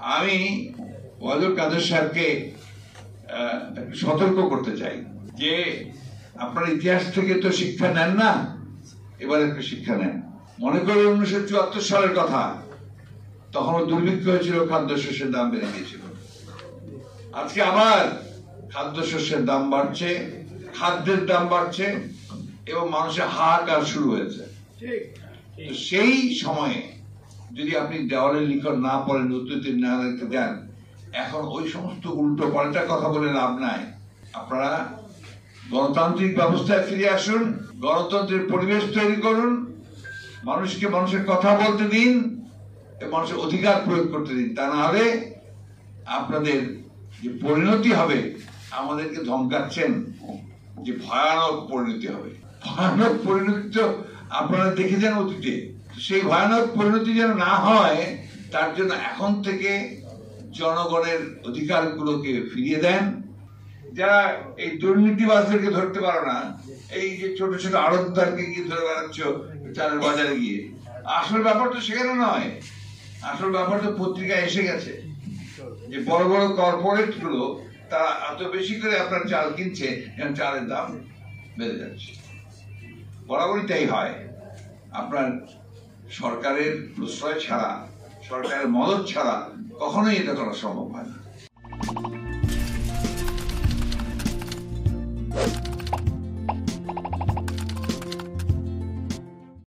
আমি ওয়াজুল কাদের সাহেবকে সতর্ক করতে চাই যে আপনার ইতিহাস থেকে তো শিক্ষা নেন না এবার একটু শিক্ষা নেন। মনে করেন উনিশশো চুয়াত্তর সালের কথা তখনও দুর্ভিক্ষ হয়েছিল খাদ্যশস্যের দাম বেড়ে গিয়েছিল। আজকে আবার খাদ্যশস্যের দাম বাড়ছে খাদ্যের দাম বাড়ছে এবং মানুষের হাহাকার শুরু হয়েছে। সেই সময়ে যদি আপনি দেওয়ালে লিখন না পড়েন উত্তর না লিখতে দেন, এখন ওই সমস্ত উল্টো পাল্টা কথা বলে লাভ নাই। আপনারা গণতান্ত্রিক ব্যবস্থায় ফিরে আসুন, গণতন্ত্রের পরিবেশ তৈরি করুন, মানুষকে মানুষের কথা বলতে দিন মানুষের অধিকার প্রয়োগ করতে দিন। তা না হলে আপনাদের যে পরিণতি হবে, আমাদেরকে ধমকাচ্ছেন যে ভয়ানক পরিণতি হবে। ভয়ানক পরিণতি তো আপনারা দেখেছেন অতীতে। সেই ভয়ানক পরিণতি যেন না হয়, তার জন্য এখন থেকে জনগণের অধিকারগুলোকে ফিরিয়ে দেন। যারা এই দুর্নীতিবাজদেরকে ধরতে পারো না, এই যে ছোট ছোট আড়তদারকে গিয়ে ধরে বেড়াচ্ছ চালের বাজারে গিয়ে, আসল ব্যাপার তো সেখানে নয়। আসল ব্যাপার তো পত্রিকায় এসে গেছে যে বড় বড় কর্পোরেটগুলো তারা এত বেশি করে আপনার চাল কিনছে যেন চালের দাম বেড়ে যাচ্ছে। বরাবরই তাই হয়। আপনার সরকারের প্রশ্রয় ছাড়া সরকারের মদত ছাড়া কখনোই এটা করা সম্ভব হয় না।